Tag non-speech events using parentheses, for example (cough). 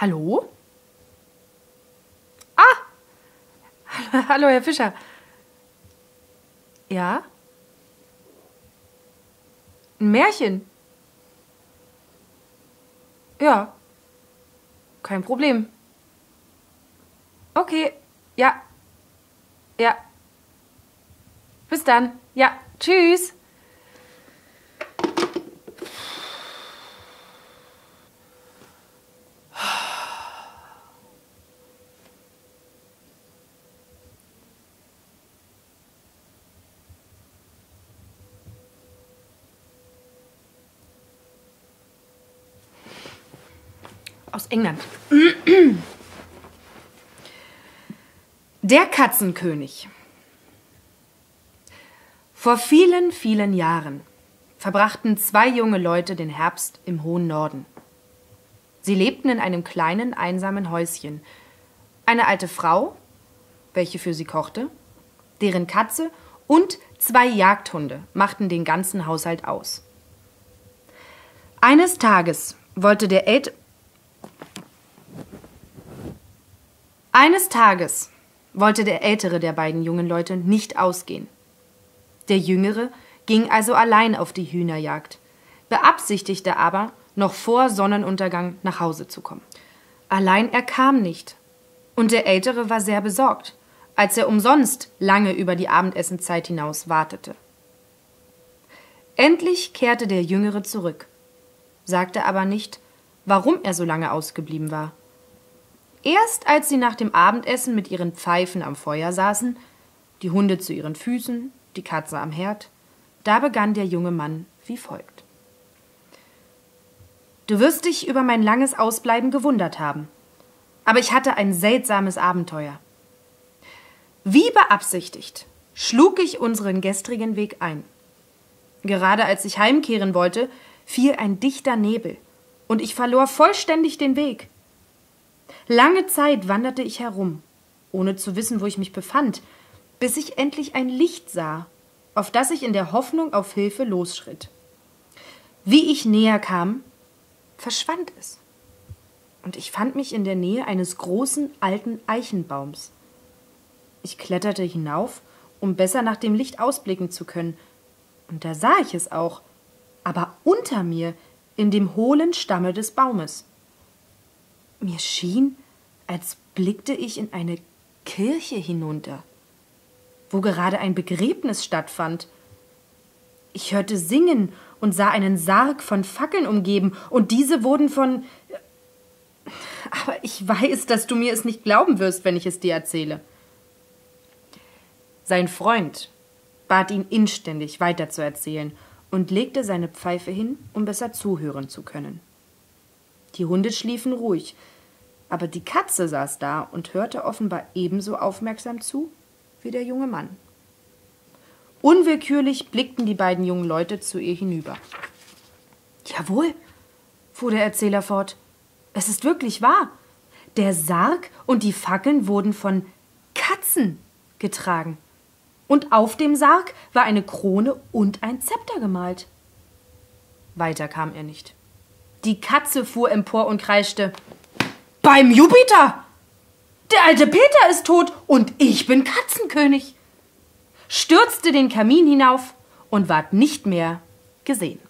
Hallo? Ah! (laughs) Hallo, Herr Fischer. Ja? Ein Märchen? Ja. Kein Problem. Okay. Ja. Ja. Bis dann. Ja. Tschüss. Aus England. (clears throat) Der Katzenkönig. Vor vielen, vielen Jahren verbrachten zwei junge Leute den Herbst im hohen Norden. Sie lebten in einem kleinen, einsamen Häuschen. Eine alte Frau, welche für sie kochte, deren Katze und zwei Jagdhunde machten den ganzen Haushalt aus. Eines Tages wollte der Eines Tages wollte der ältere der beiden jungen Leute nicht ausgehen. Der jüngere ging also allein auf die Hühnerjagd, beabsichtigte aber, noch vor Sonnenuntergang nach Hause zu kommen. Allein er kam nicht, und der ältere war sehr besorgt, als er umsonst lange über die Abendessenzeit hinaus wartete. Endlich kehrte der jüngere zurück, sagte aber nicht, warum er so lange ausgeblieben war. Erst als sie nach dem Abendessen mit ihren Pfeifen am Feuer saßen, die Hunde zu ihren Füßen, die Katze am Herd, da begann der junge Mann wie folgt. Du wirst dich über mein langes Ausbleiben gewundert haben, aber ich hatte ein seltsames Abenteuer. Wie beabsichtigt, schlug ich unseren gestrigen Weg ein. Gerade als ich heimkehren wollte, fiel ein dichter Nebel, und ich verlor vollständig den Weg. Lange Zeit wanderte ich herum, ohne zu wissen, wo ich mich befand, bis ich endlich ein Licht sah, auf das ich in der Hoffnung auf Hilfe losschritt. Wie ich näher kam, verschwand es. Und ich fand mich in der Nähe eines großen alten Eichenbaums. Ich kletterte hinauf, um besser nach dem Licht ausblicken zu können, und da sah ich es auch, aber unter mir, in dem hohlen Stamme des Baumes. Mir schien, als blickte ich in eine Kirche hinunter, wo gerade ein Begräbnis stattfand. Ich hörte singen und sah einen Sarg von Fackeln umgeben, und diese wurden von. Aber ich weiß, dass du mir es nicht glauben wirst, wenn ich es dir erzähle. Sein Freund bat ihn inständig weiterzuerzählen und legte seine Pfeife hin, um besser zuhören zu können. Die Hunde schliefen ruhig, aber die Katze saß da und hörte offenbar ebenso aufmerksam zu wie der junge Mann. Unwillkürlich blickten die beiden jungen Leute zu ihr hinüber. Jawohl, fuhr der Erzähler fort, es ist wirklich wahr. Der Sarg und die Fackeln wurden von Katzen getragen. Und auf dem Sarg war eine Krone und ein Zepter gemalt. Weiter kam er nicht. Die Katze fuhr empor und kreischte Beim Jupiter. Der alte Peter ist tot und ich bin Katzenkönig. Stürzte den Kamin hinauf und ward nicht mehr gesehen.